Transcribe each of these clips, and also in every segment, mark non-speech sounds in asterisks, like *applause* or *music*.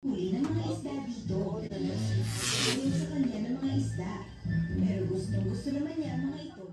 Huli ng mga isda dito. Yung sa kanya ng mga isda. Pero gusto gusto naman niya ang mga ito.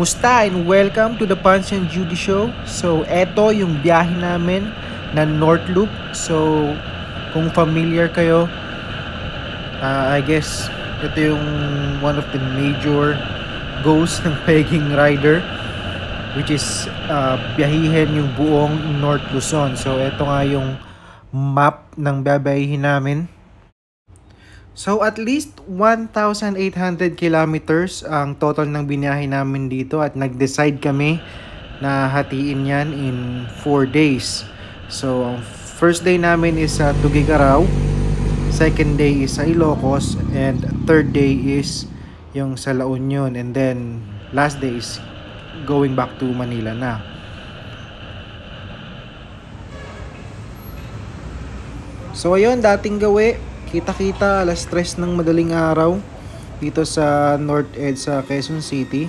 Kumusta and welcome to the Punch and Judy Show. So, eto yung biyahe namin na North Loop. So, kung familiar kayo, uh, I guess ito yung one of the major goals ng pegging rider which is uh, biyahihin yung buong North Luzon. So, ito nga yung map ng babayihin namin. So at least 1,800 kilometers ang total ng binahe namin dito at nag-decide kami na hatiin yan in 4 days. So ang first day namin is sa uh, Tugigaraw, second day is sa Ilocos, and third day is yung sa La Union and then last day is going back to Manila na. So ayun, dating gawi kita-kita alas 3 ng madaling araw dito sa North Edge sa Quezon City.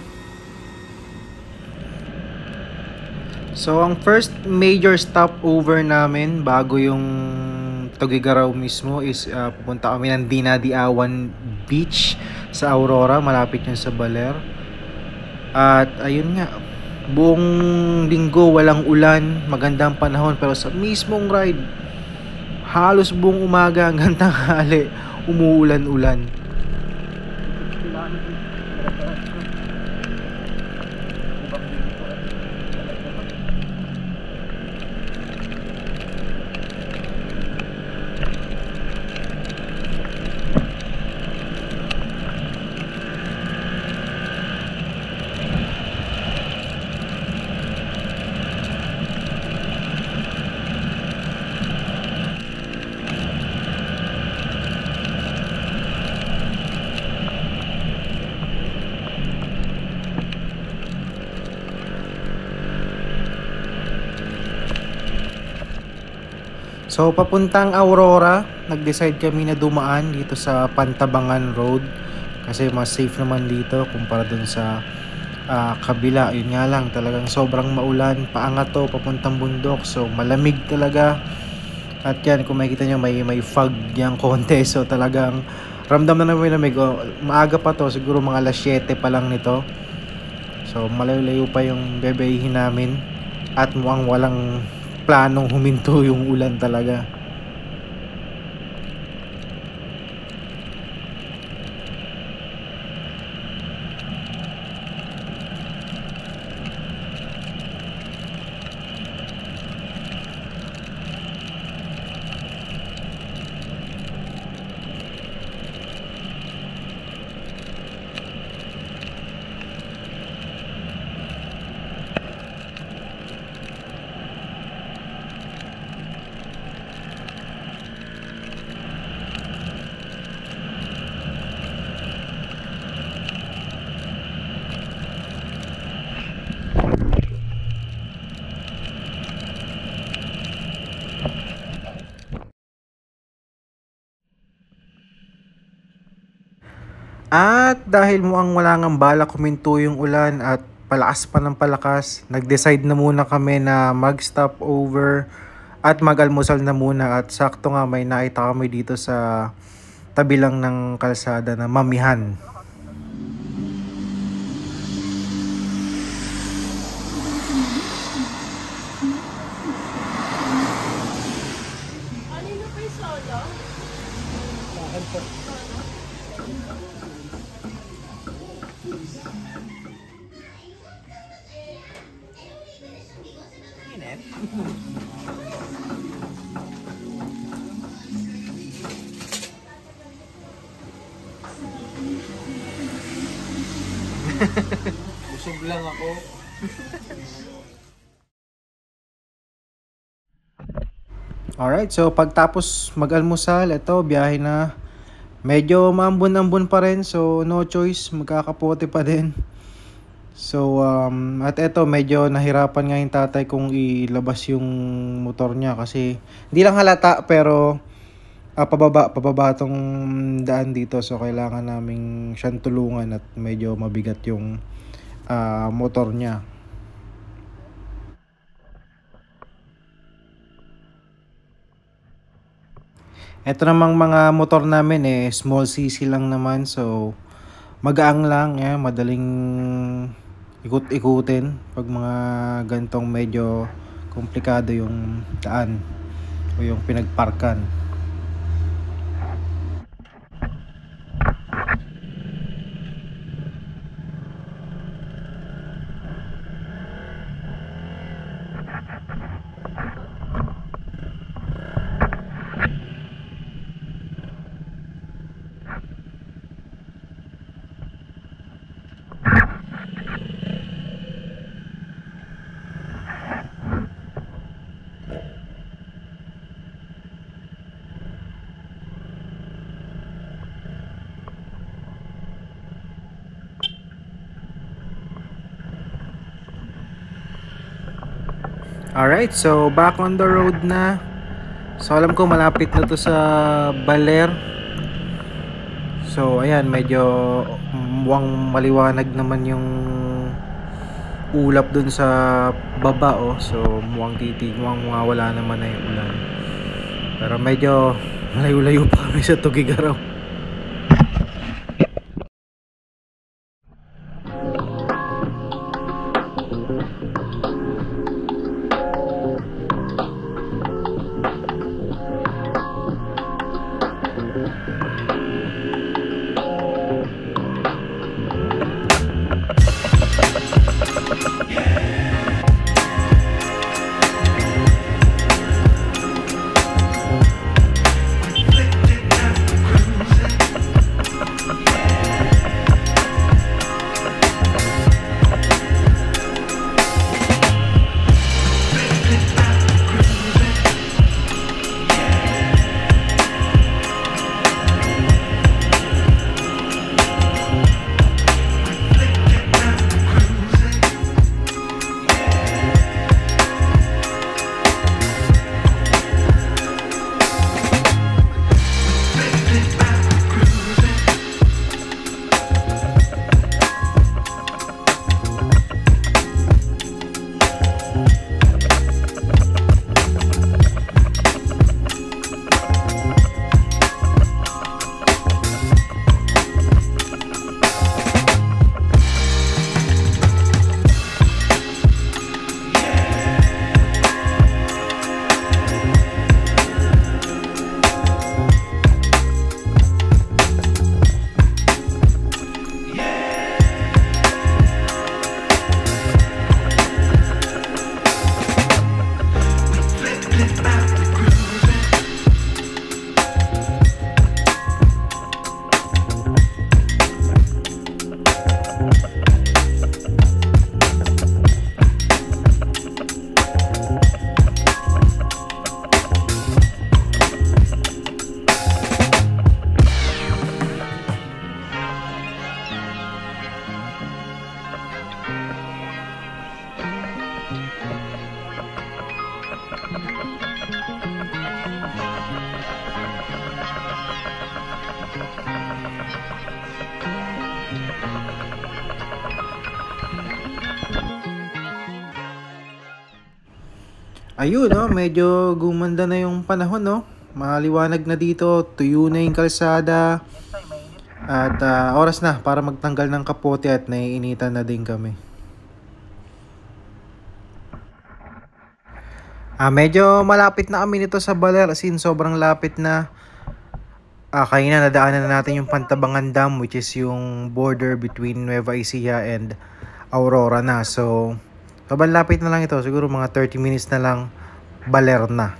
So ang first major stopover namin bago yung Tugigaraw mismo is uh, pupunta kami ng Dinadiawan Beach sa Aurora, malapit yun sa Baler. At ayun nga, buong linggo walang ulan, magandang panahon pero sa mismong ride halos buong umaga hanggang tanghali umuulan-ulan. So papuntang Aurora, nag-decide kami na dumaan dito sa Pantabangan Road kasi mas safe naman dito kumpara dun sa uh, kabila. Yun nga lang, talagang sobrang maulan. Paangat to, papuntang bundok. So malamig talaga. At yan, kung makikita nyo, may, may fog yung konti. *laughs* So talagang ramdam na namin lamig. Oh, maaga pa to, siguro mga alas 7 pa lang nito. So malayo-layo pa yung bebehin namin. At mukhang walang planong huminto yung ulan talaga. At dahil mo ang wala ngang bala kuminto yung ulan at palakas pa ng palakas, nag-decide na muna kami na mag-stop over at mag-almusal na muna at sakto nga may nakita kami dito sa tabi lang ng kalsada na mamihan. Lang ako. *laughs* Alright, so pagtapos mag-almusal, ito, biyahe na. Medyo maambon-ambon pa rin, so no choice, magkakapote pa din. So, um, at eto, medyo nahirapan nga yung tatay kung ilabas yung motor niya kasi hindi lang halata pero ah, pababa, pababa tong daan dito so kailangan naming siyang tulungan at medyo mabigat yung ah, motor niya. Ito namang mga motor namin eh, small cc lang naman so magaang lang, eh, madaling ikut-ikutin pag mga gantong medyo komplikado yung daan o yung pinagparkan. Alright, so back on the road na. So alam ko malapit na to sa Baler. So ayan, medyo muwang maliwanag naman yung ulap dun sa baba oh. So muwang titig, muwang wala naman na yung ulan. Pero medyo *laughs* malayo-layo pa kami sa Tugigaraw. Ayun, no? medyo gumanda na yung panahon, no? Maliwanag na dito, tuyo na yung kalsada. At ah, oras na para magtanggal ng kapote at naiinitan na din kami. Ah, medyo malapit na kami nito sa Baler, as in sobrang lapit na. Ah, kanina nadaanan na natin yung Pantabangan Dam which is yung border between Nueva Ecija and Aurora na. So, sobrang lapit na lang ito. Siguro mga 30 minutes na lang Baler na.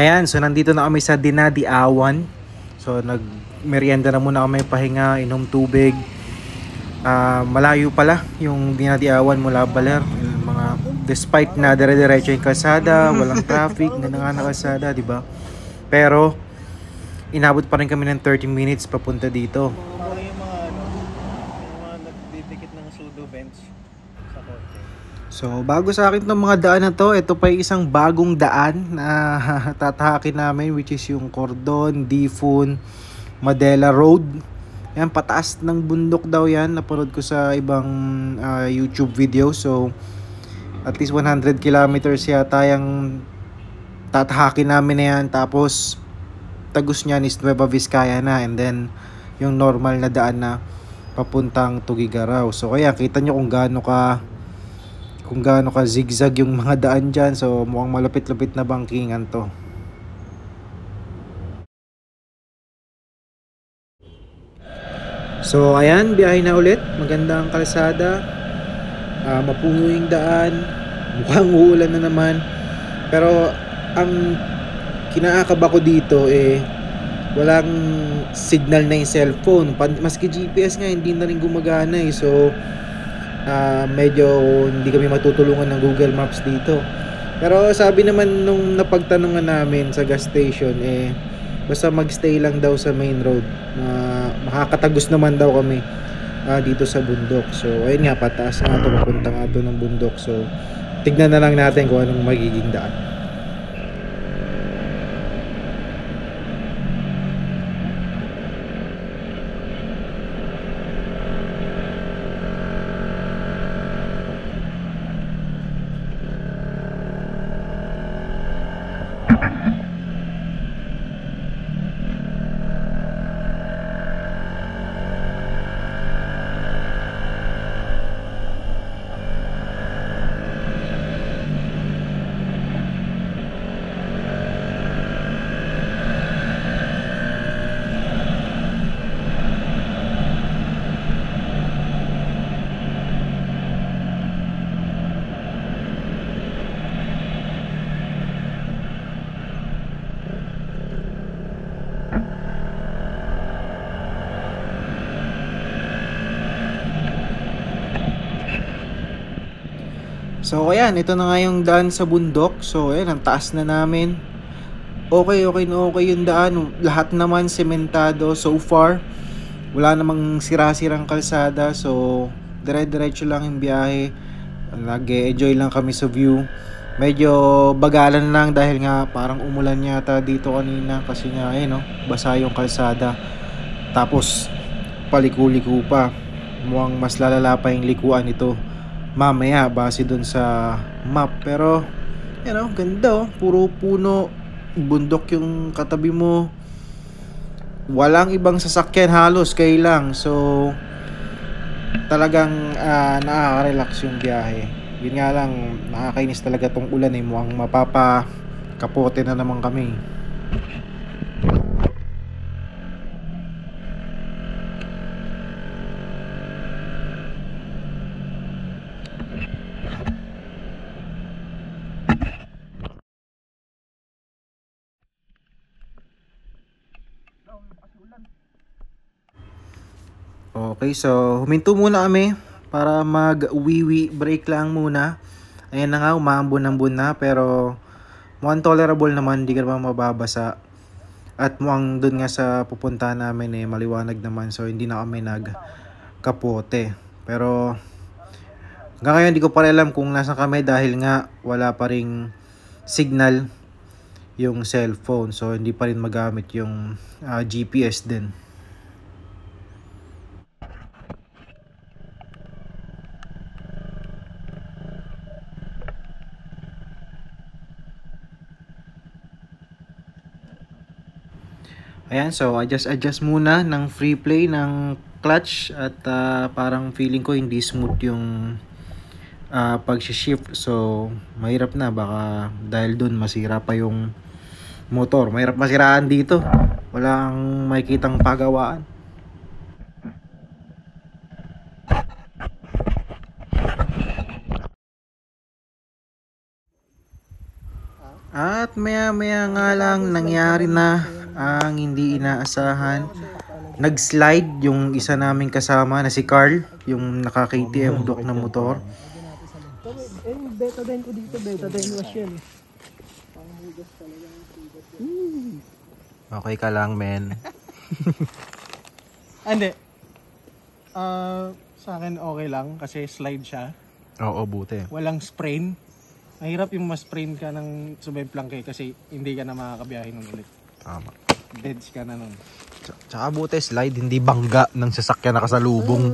Ayan, so nandito na kami sa Dinadi Awan. So nagmerienda na muna kami, pahinga, inom tubig. Ah, malayo pala yung Dinadi Awan mula Baler. Yung mga despite na dire-diretso yung kalsada, *laughs* walang traffic, na nga na kalsada, di ba? Pero inabot pa rin kami ng 30 minutes papunta dito. Mga yung mga ano, yung mga nagdidikit ng sudo bench sa korte. So, bago sa akin itong mga daan na to, ito pa yung isang bagong daan na *laughs* tatahakin namin which is yung Cordon, Difun, Madela Road. Yan, pataas ng bundok daw yan. Napanood ko sa ibang ah, YouTube video. So, at least 100 kilometers yata yung tatahakin namin na yan. Tapos, tagus niyan is Nueva Vizcaya na. And then, yung normal na daan na papuntang Tugigaraw. So, kaya kita nyo kung gaano ka kung gaano ka zigzag yung mga daan dyan. So, mukhang malapit-lapit na bangkingan to. So, ayan, biyahe na ulit. Maganda ang kalsada. Ah, mapuno yung daan. Mukhang uulan na naman. Pero, ang kinaakaba ko dito eh, walang signal na yung cellphone. Maski GPS nga, hindi na rin gumagana eh. So, ah, medyo hindi kami matutulungan ng Google Maps dito. Pero sabi naman nung napagtanungan namin sa gas station eh basta magstay lang daw sa main road. na makakatagos naman daw kami ah, dito sa bundok. So ayun nga pataas nga to papunta nga to ng bundok. So tignan na lang natin kung anong magiging daan. So ayan, ito na nga yung daan sa bundok. So ayan, ang taas na namin. Okay, okay na okay yung daan. Lahat naman sementado so far. Wala namang sira-sirang kalsada. So dire-diretso lang yung biyahe. Nag-enjoy lang kami sa view. Medyo bagalan lang dahil nga parang umulan yata dito kanina kasi nga ayun no, basa yung kalsada. Tapos paliko-liko pa. Mukhang mas lalala pa yung likuan ito mamaya base dun sa map. Pero you know ganda oh. Puro puno bundok yung katabi mo. Walang ibang sasakyan halos kay lang. So talagang ah, nakaka-relax yung biyahe. Yun nga lang nakakainis talaga tong ulan eh. Mukhang mapapa kapote na naman kami Okay, so huminto muna kami para mag-wiwi break lang muna. Ayan na nga, umaambon-ambon na pero mukhang tolerable naman, hindi ka naman mababasa. At mukhang dun nga sa pupunta namin eh, maliwanag naman so hindi na kami nag-kapote. Pero hanggang ngayon hindi ko pa alam kung nasa kami dahil nga wala pa ring signal yung cellphone so hindi pa rin magamit yung ah, GPS din. Ayan, so adjust adjust muna ng free play ng clutch at ah, parang feeling ko hindi smooth yung ah, pag-shift. So, mahirap na baka dahil dun masira pa yung motor. Mahirap masiraan dito. Walang makikitang pagawaan. At maya maya nga lang nangyari na ang hindi inaasahan. Nag-slide yung isa naming kasama na si Carl, yung naka-KTM dock na motor. Eh, beta din ko dito, beta din wash yan. Okay ka lang, men. *laughs* Hindi. Ah, sa akin okay lang kasi slide siya. Oo, buti. Walang sprain. Mahirap yung ma-sprain ka ng sumemplang kay kasi hindi ka na makakabiyahe nun ulit. Tama. Deads ka na nun. Tsaka buti slide, hindi bangga ng sasakyan na kasalubong.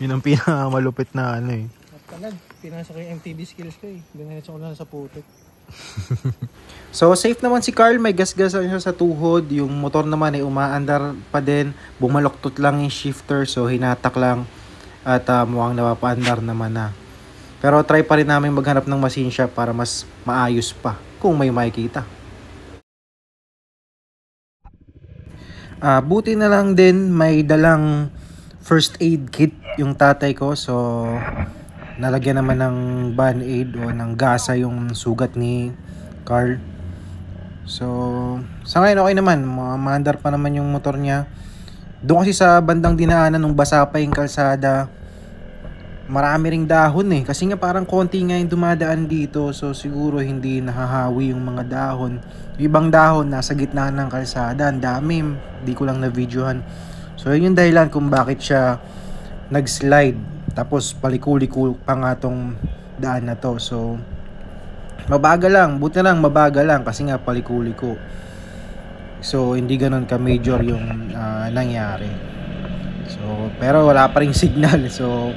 Yun ang pinakamalupit na ano eh. At talag, pinasok ko yung MTB skills ko eh. Dinerecho ko lang sa putik. *laughs* So safe naman si Carl, may gasgasan siya sa tuhod. Yung motor naman ay umaandar pa din. Bumaloktot lang yung shifter so hinatak lang. At ah, mukhang napapaandar naman na. Pero try pa rin namin maghanap ng machine shop para mas maayos pa kung may makikita. Ah, buti na lang din may dalang first aid kit yung tatay ko. So nalagyan naman ng band-aid o ng gasa yung sugat ni Carl. So, sa ngayon okay naman. Ma- Maandar pa naman yung motor niya. Doon kasi sa bandang dinaanan nung basa pa yung kalsada, marami ring dahon eh. Kasi nga parang konti nga yung dumadaan dito. So, siguro hindi nahahawi yung mga dahon. Ibang dahon nasa gitna ng kalsada. Ang dami. Di ko lang na-videohan. So, yun yung dahilan kung bakit siya nag-slide. Tapos, paliko-liko pa nga tong daan na to. So, mabagal lang. Buti lang mabagal lang kasi nga paliko-liko. So, hindi ganun ka-major yung ah, nangyari. So, pero wala pa ring *laughs* signal. So,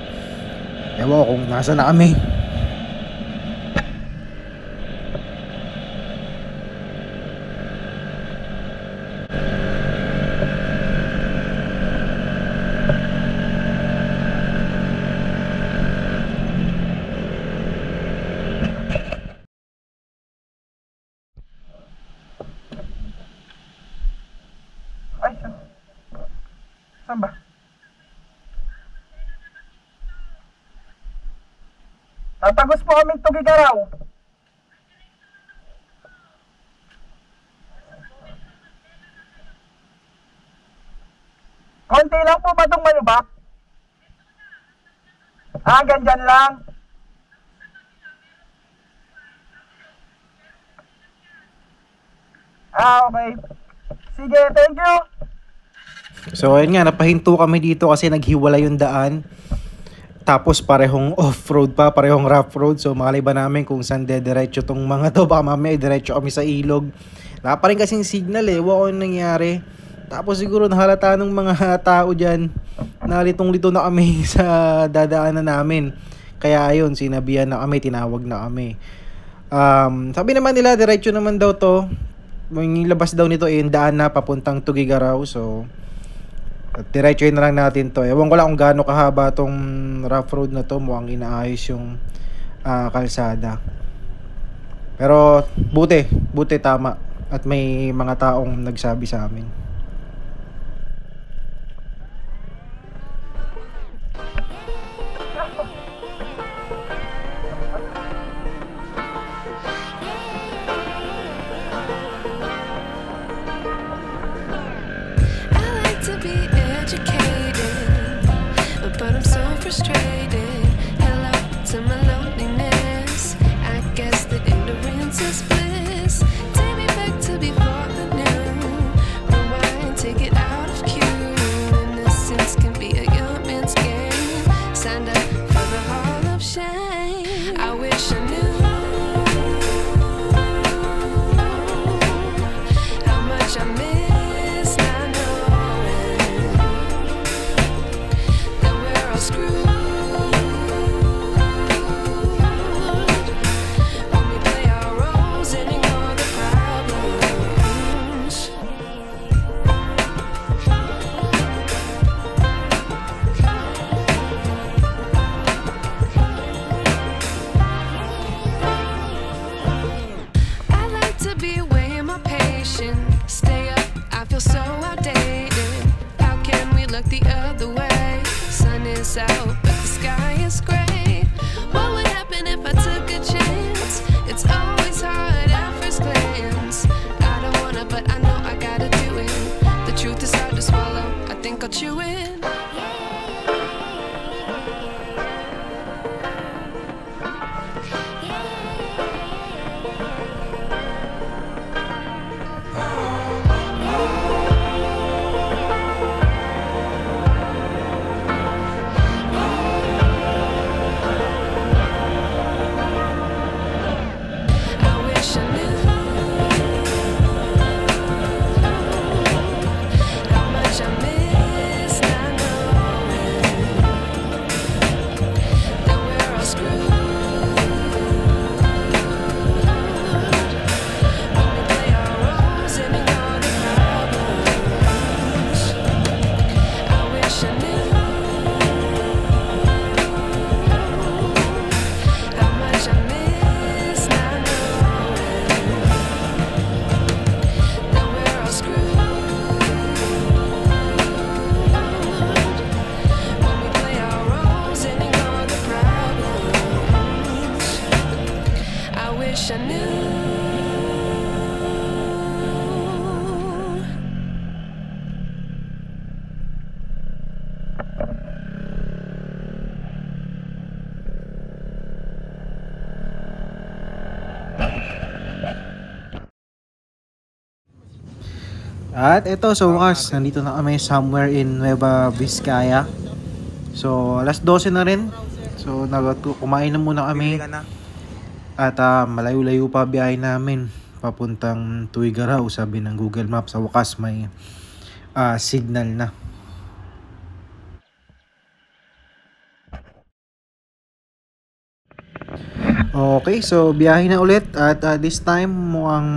ewan ko kung nasa na kami. Ay, saan ba? Tatagos po kaming tugigaraw. Konti lang po ba itong malubak? Ah, ganyan lang. Ah, okay. Sige, thank you. So ayun nga, napahinto kami dito kasi naghiwalay yung daan. Tapos parehong *laughs* off-road pa, parehong rough road. So makalay ba namin kung saan dediretso tong mga to. Baka mamaya diretso kami sa ilog. Wala pa rin kasing signal eh. Wala ko nangyari. Tapos siguro nahalata ng mga *laughs* tao dyan. Nalitong-lito na kami *laughs* sa dadaanan namin. Kaya ayun, sinabihan na kami, tinawag na kami. Um, sabi naman nila, diretso naman daw to. Yung labas daw nito yung daan na papuntang Tugigaraw. So, at diretsoin na lang natin to. Ewan ko lang kung gaano kahaba tong rough road na to. Mukhang inaayos yung ah, kalsada. Pero buti, buti tama. At may mga taong nagsabi sa amin. Texas. At ito, so wakas, nandito na kami somewhere in Nueva Vizcaya. So, alas 12 na rin. So, kumain na muna kami. At ah, malayo-layo pa biyahe namin. Papuntang Tuigaraw, sabi ng Google Maps. Sa wakas, may ah, signal na. Okay, so biyahe na ulit at ah, this time mukhang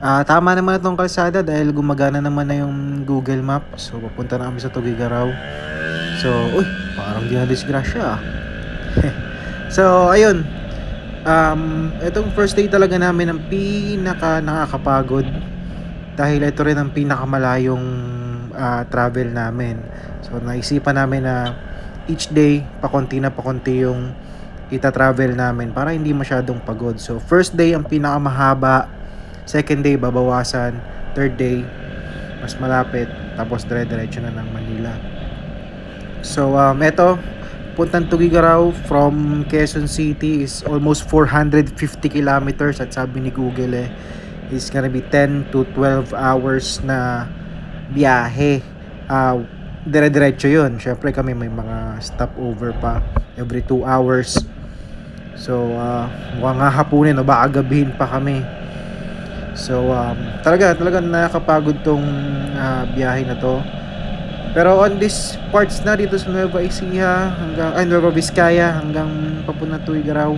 ah, tama naman itong kalsada dahil gumagana naman na yung Google Map. So papunta na kami sa Tugigaraw. So, uy, parang di na disgrasya ah. *laughs* so, ayun. Um, itong first day talaga namin ang pinaka nakakapagod dahil ito rin ang pinakamalayong ah, travel namin. So, naisipan namin na each day, pakonti na pakonti yung ita-travel namin para hindi masyadong pagod. So, first day ang pinakamahaba, second day babawasan, third day mas malapit, tapos dire-diretso na ng Manila. So, um, eto, puntang Tugigaraw from Quezon City is almost 450 kilometers at sabi ni Google eh, is gonna be 10 to 12 hours na biyahe. Uh, dire-diretso yun. Syempre kami may mga stopover pa every 2 hours. So, uh, mukhang hahapunin o baka gabihin pa kami. So, um, talaga, talaga nakakapagod tong uh, biyahe na to. Pero on this parts na dito sa Nueva Ecija hanggang ay Nueva Vizcaya hanggang papunta Tuigaraw.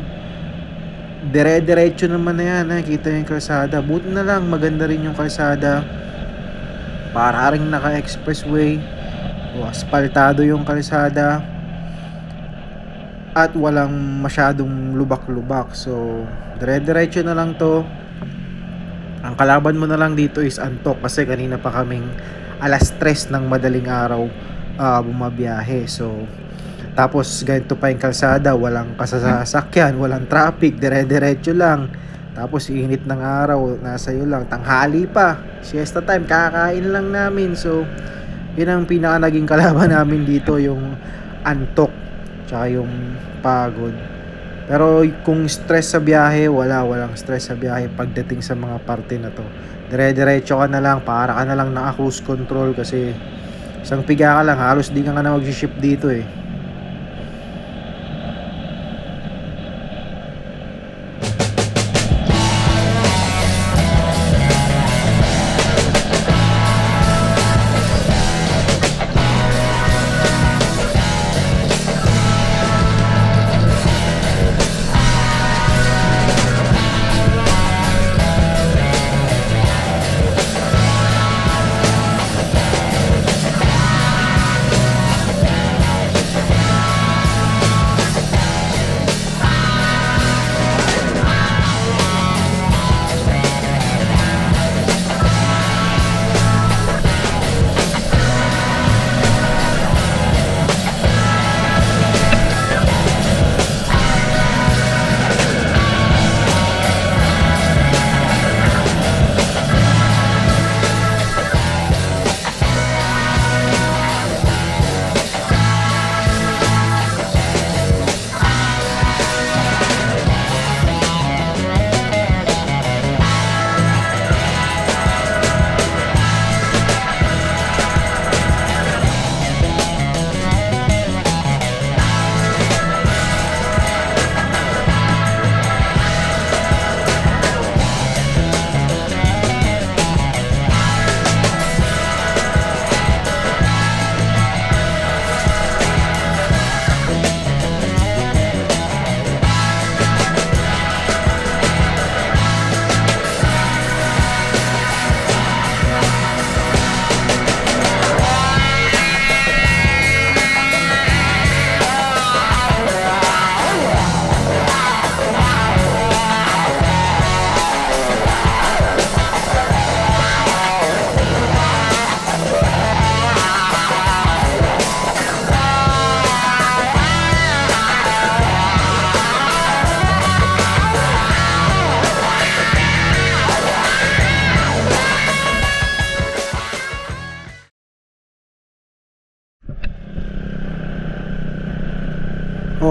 Dire-diretso naman na yan, nakikita yung kalsada. Buti na lang maganda rin yung kalsada. Para ring naka-expressway. O asfaltado yung kalsada. At walang masyadong lubak-lubak. So, dire-diretso na lang to. Ang kalaban mo na lang dito is antok kasi kanina pa kaming alas 3 ng madaling araw uh, bumabiyahe. So, tapos ganito pa yung kalsada, walang kasasakyan, walang traffic, dire-diretso lang. Tapos init ng araw, nasa iyo lang, tanghali pa, siesta time, kakain lang namin. So, yun ang pinaka naging kalaban *laughs* namin dito, yung antok, tsaka yung pagod. Pero kung stress sa biyahe, wala, walang stress sa biyahe pagdating sa mga parte na to. Dire-diretso ka na lang para ka na lang naka cruise control kasi isang piga ka lang halos di ka nga na mag-ship dito eh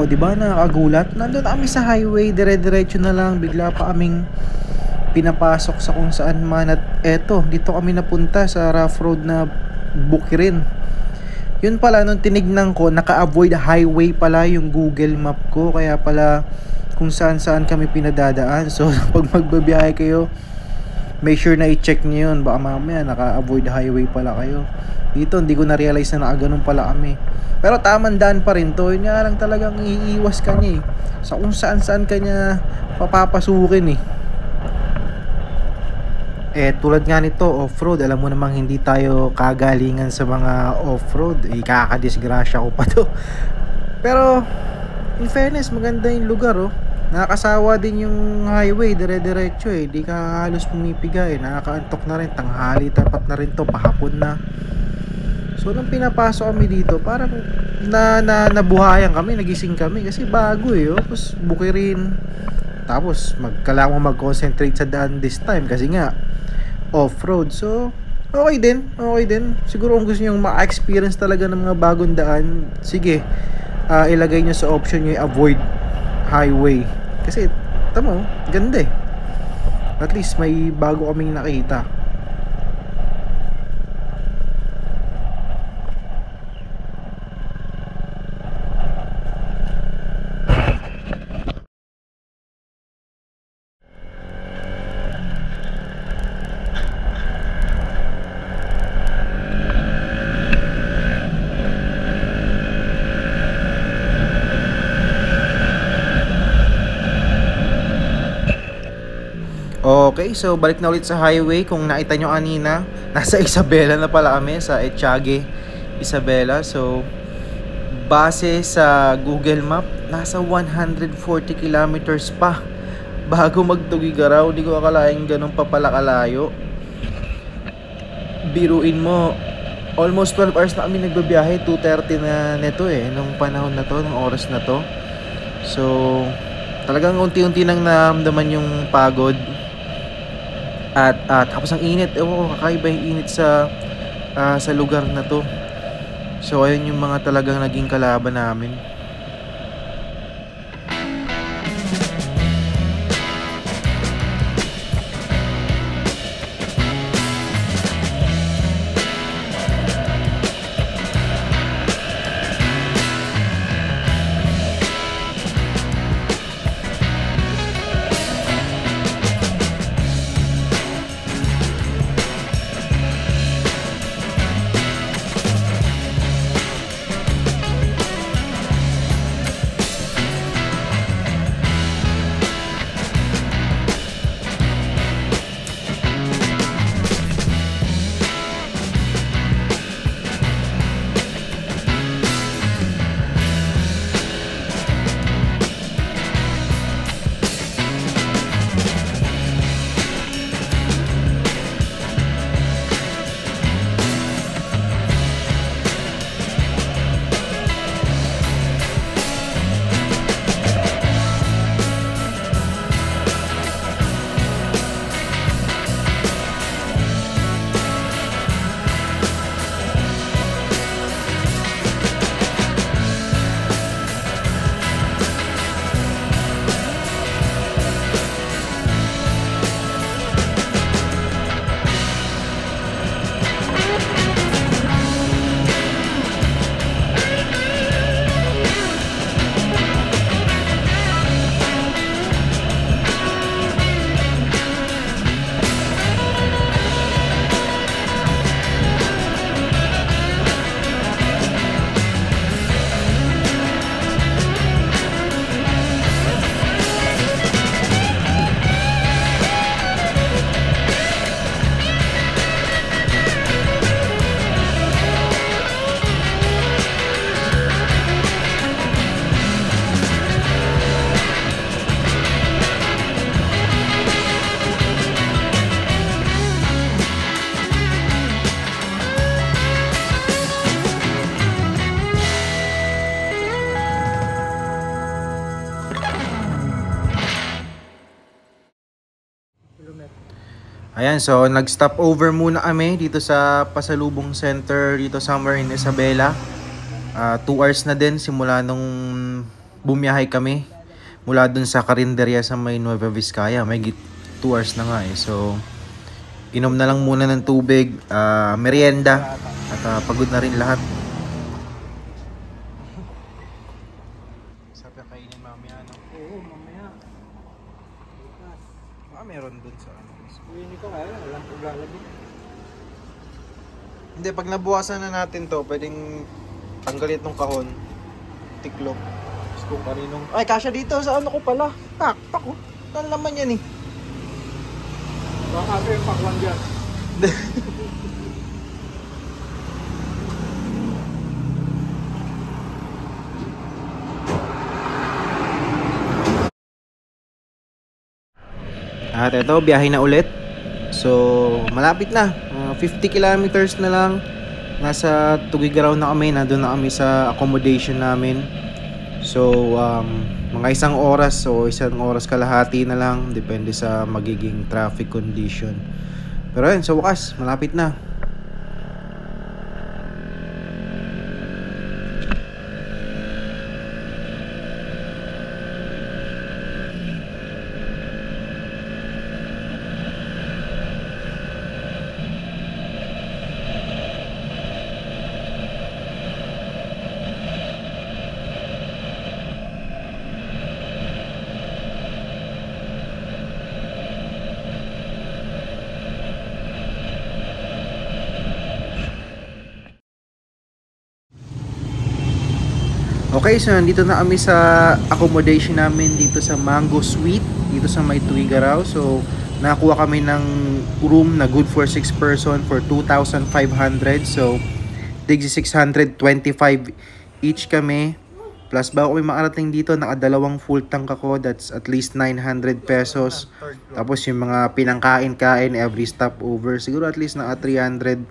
di ba nakakagulat? Nandun na kami sa highway, dire-diretso na lang, bigla pa kaming pinapasok sa kung saan man at eto, dito kami napunta sa rough road na Bukirin. Yun pala, nung tinignan ko, naka-avoid highway pala yung Google Map ko, kaya pala kung saan saan kami pinadadaan. *laughs* So, pag magbabiyahe kayo, make sure na i-check nyo yun. Baka mamaya naka-avoid highway pala kayo. Dito, hindi ko na-realize na nakaganon pala kami. Pero tamang daan pa rin to. Yun nga lang talagang iiwas ka niya eh. Sa kung saan saan ka niya papapasukin eh. Eh, tulad nga nito, off-road, alam mo namang hindi tayo kagalingan sa mga off-road. Eh, kakadisgrasya ko pa to. *laughs* Pero, in fairness, maganda yung lugar, oh. Nakakasawa din yung highway, dire-diretso eh. Di ka halos pumipiga eh. Nakakaantok na rin, tanghali, tapat na rin to, pahapon na. So, nung pinapasok kami dito, parang na, na, nabuhayan kami, nagising kami. Kasi bago eh, oh. Tapos, bukirin. Tapos, mag, kailangan mo mag-concentrate sa daan this time. Kasi nga, off-road. So, okay din. Okay din. Siguro kung gusto nyo ma-experience talaga ng mga bagong daan, sige, ah, ilagay nyo sa option nyo avoid highway. Kasi, tamo, ganda eh. At least may bago kaming nakita. Okay, so balik na ulit sa highway. Kung nakita nyo kanina, *laughs* nasa Isabela na pala kami, sa Etiage, Isabela. So, base sa Google Map, nasa 140 kilometers pa *laughs* bago magtugigaraw. Hindi ko akalain ganun pa pala kalayo. Biruin mo, almost 12 hours na kami nagbabiyahe. 2.30 na neto eh, nung panahon na to, nung oras na to. So, talagang unti-unti nang naramdaman yung pagod at ah, tapos ang init, ewan ko, kakaiba yung init sa ah, sa lugar na to. So ayun yung mga talagang naging kalaban namin. Ayan, so nag-stop over muna kami dito sa Pasalubong Center dito somewhere in Isabela. 2 hours na din simula nung bumiyahe kami mula dun sa karinderya sa may Nueva Vizcaya. May 2 hours na nga eh. So, inom na lang muna ng tubig, ah, merienda, at ah, pagod na rin lahat. Sabi kainin mamaya, no? Oo, mamaya. Ah, meron dun sa ano. Hindi ko kaya, walang paglalagay. Hindi, pag nabuwasan na natin to, pwedeng tanggalin itong kahon. Tiklop. Tapos kung kaninong... Ay, kasya dito sa ano ko pala. Backpack ko. Ano naman yan eh. Baka ito yung pakwan dyan. At ito, biyahe na ulit. So, malapit na. Uh, 50 kilometers na lang. Nasa Tugigaraw na kami. Nandun na kami sa accommodation namin. So, um, mga isang oras o isang oras kalahati na lang. Depende sa magiging traffic condition. Pero yun, sa wakas, malapit na. Okay, so nandito na kami sa accommodation namin dito sa Mango Suite, dito sa May Tuigaraw. So, nakakuha kami ng room na good for 6 person for 2,500. So, digsi 625 each kami. Plus, bago kami makarating dito, nakadalawang full tank ako. That's at least 900 pesos. Tapos, yung mga pinangkain-kain every stopover, siguro at least naka 300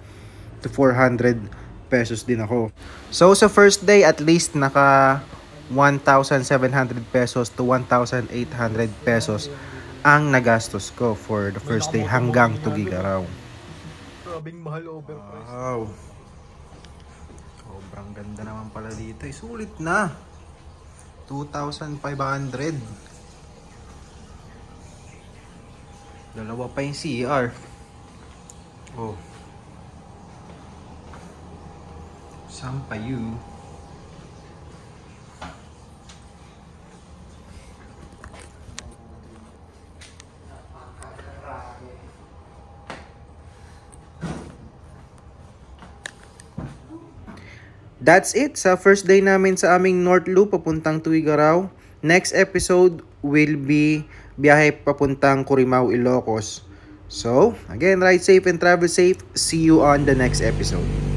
to 400 pesos din ako. So sa first day at least naka 1,700 pesos to 1,800 pesos ang nagastos ko for the first day hanggang Tugigaraw. Grabing mahal overpriced. Wow. Sobrang ganda naman pala dito. Sulit na. 2,500. Dalawa pa yung CR. Oh. Sampayu. That's it sa first day namin sa aming North Loop papuntang Tuigaraw. Next episode will be biyahe papuntang Curimao, Ilocos. So, again, ride safe and travel safe. See you on the next episode.